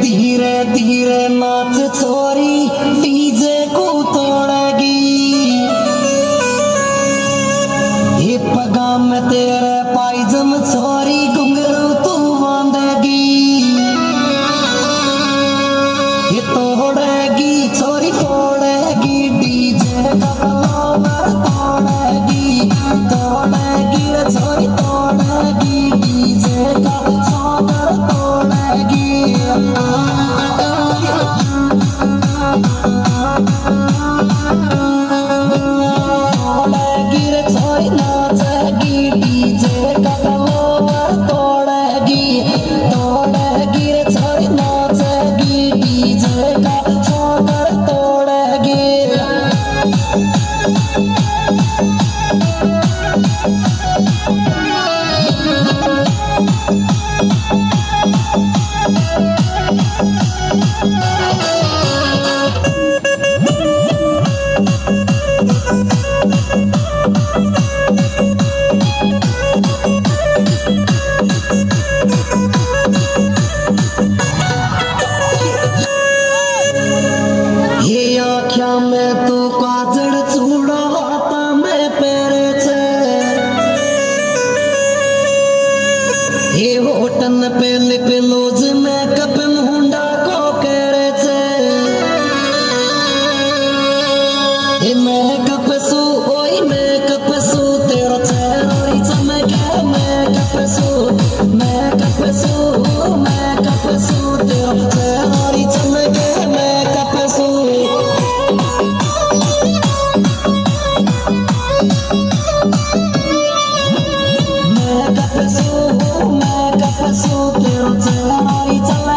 धीरे धीरे नाच छोरी नाम तेरे पाई जम छोरी घुंगरू तू बांधेगी ये तोड़ेगी, छोरी तोड़ेगी, डीजे का फ्लोवर तोड़ेगी तोड़ेगी छोरी পেলে Italia.